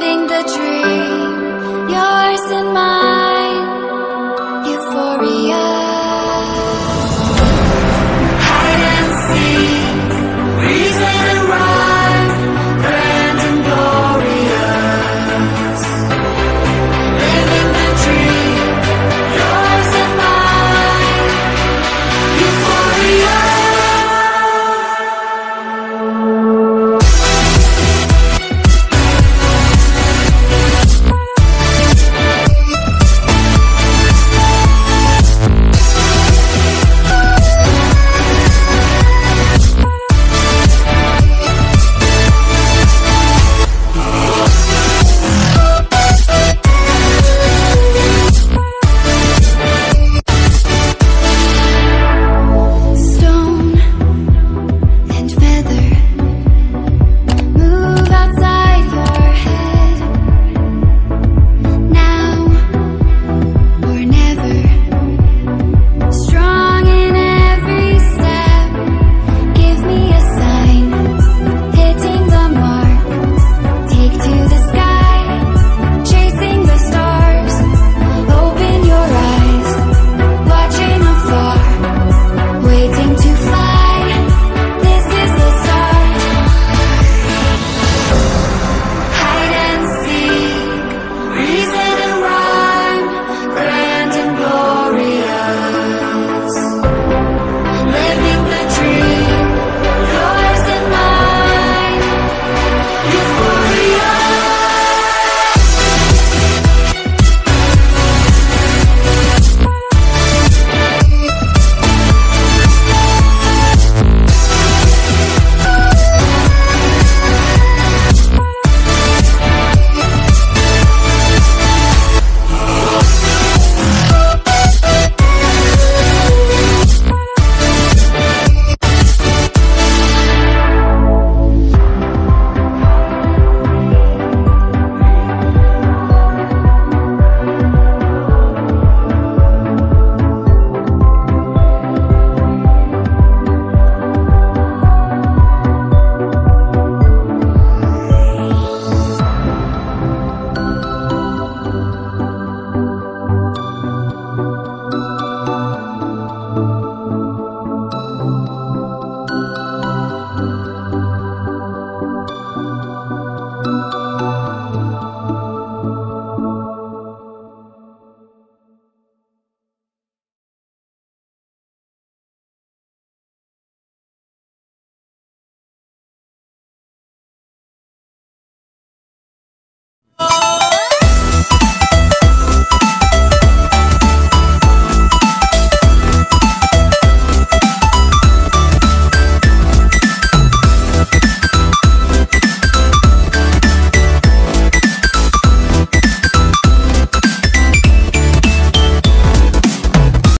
living the dream.